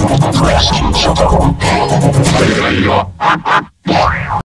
Rescue Shuttle.